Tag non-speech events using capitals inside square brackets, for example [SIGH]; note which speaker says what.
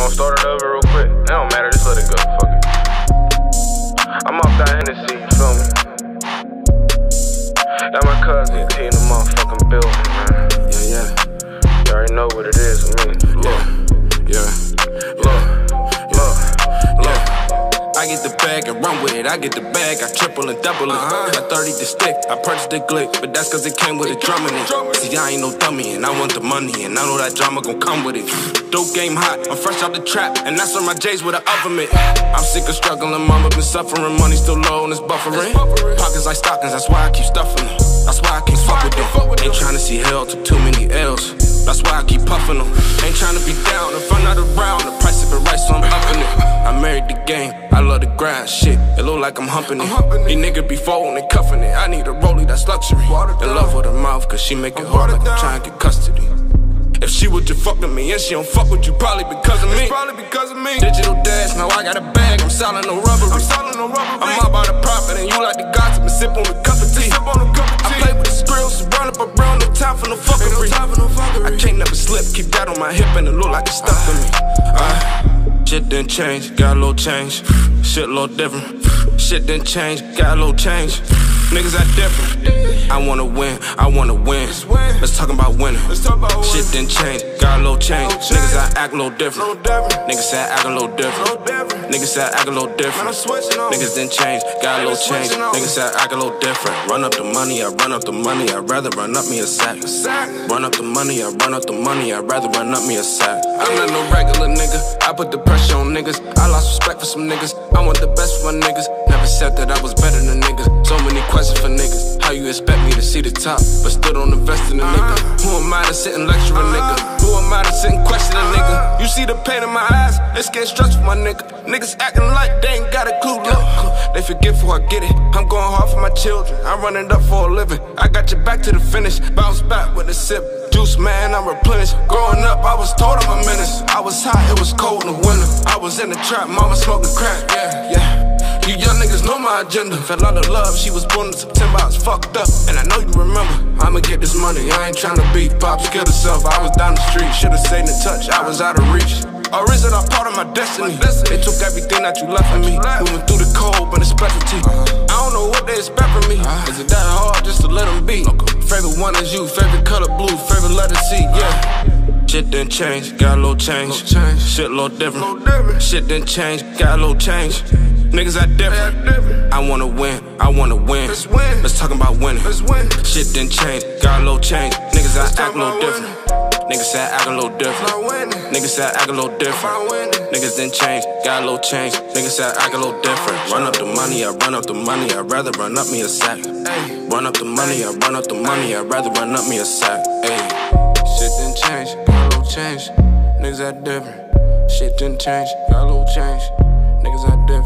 Speaker 1: Gonna start it over real quick. It don't matter, just let it go. Fuck it. I'm off that Hennessy, you feel me? Got my cousin T in the motherfucking building, man.
Speaker 2: Yeah, yeah,
Speaker 1: You already know what it is with me. Look,
Speaker 2: yeah.
Speaker 1: look, look.
Speaker 2: I get the bag and run with it. I get the bag, I triple and double it. I 30 the stick, I purchased the glick, but that's cause it came with a drum in it. See, I ain't no dummy, and I want the money, and I know that drama gon' come with it. Dope game hot, I'm fresh out the trap, and that's on my J's with an oven mitt. I'm sick of struggling, mama been suffering, money still low and it's buffering. Pockets like stockings, that's why I keep stuffing them. That's why I can't fuck with them. Ain't trying to see hell, took too many L's. That's why I keep puffing them. Ain't trying to be down, if I'm not around, I the game, I love the grind, shit. It look like I'm humping it. These niggas be folding and cuffing it. I need a rollie that's luxury. In love with her mouth, cause she make it hard like I'm trying to get custody. If she would just fuck with me and she don't fuck with you, probably because of me.
Speaker 1: Probably because of me.
Speaker 2: Digital dash, now I got a bag, I'm selling no rubber.
Speaker 1: I'm selling no rubber.
Speaker 2: I'm all about the profit, and you like the gossip and sip on a cup of tea.
Speaker 1: Sip on a cup of
Speaker 2: I
Speaker 1: tea.
Speaker 2: play with the skrills, run up around, no time for no fuckery.
Speaker 1: No time for no fuckery.
Speaker 2: I can't never slip, keep that on my hip, and it look like it's stuck to me. Uh, shit didn't change, got a little change. [SIGHS] Shit a little different. [SIGHS] Shit didn't change, got a little change. [SIGHS] Niggas act different. I wanna win, I wanna win. Let's talk about winning.
Speaker 1: Let's talk about
Speaker 2: Shit didn't change, got a little change. Niggas I act a little different. Niggas say I act a little different. Niggas say I act a little different.
Speaker 1: Man, I'm switching on.
Speaker 2: Niggas didn't change, got a little change. Niggas say I act a little different. Run up the money, I run up the money. I'd rather run up me a sack.
Speaker 1: Sack.
Speaker 2: Run up the money, I run up the money. I'd rather run up me a sack. I'm not no regular nigga. I put the pressure on niggas. I lost respect for some niggas. I want the best for my niggas. Never said that I was better than niggas. So many questions for niggas. How you expect me to see the top, but still don't invest in a nigga? Uh-huh. Who am I to sit and lecture a nigga? Uh-huh. Who am I to sit and question a nigga? You see the pain in my eyes? It's getting stressful, my nigga. Niggas acting like they ain't got a clue. Look, they forget I get it. I'm going hard for my children. I'm running up for a living. I got your back to the finish. Bounce back with a sip. Juice, man, I'm replenished. Growing up, I was told I'm a menace. I was hot, it was cold in the winter. I was in the trap, mama smoking crack. Yeah, yeah. You young niggas know my agenda. Fell out of love, she was born in September, I was fucked up. And I know you remember. I'ma get this money, I ain't tryna beat Pops, kill herself. I was down the street, should've stayed in touch, I was out of reach. Or is it a part of my destiny? They took everything that you left for me. Moving through the cold, but it's specialty. I don't know what they expect from me. Is it that hard just to let them be? Favorite one is you, favorite color blue, favorite letter C, yeah. Shit didn't change, got a little change. Shit a little different.
Speaker 1: different.
Speaker 2: Shit didn't change, got a little change. Niggas act different. I wanna win, I wanna win.
Speaker 1: Let's win.
Speaker 2: Let's talk about winning.
Speaker 1: Let's win.
Speaker 2: Shit didn't change, got a little change. Niggas I act a little different. Niggas say I act a little different. Niggas say I act a little different. Niggas didn't change, got a little change. Niggas say I act a little different. Run up the money, I run up the money. I'd rather run up me a sack. Run up the money, I run up the money. I'd rather run up me a sack. Ayy. Shit didn't change, got a little change. Niggas act different. Shit didn't change, got a little change. Niggas act different.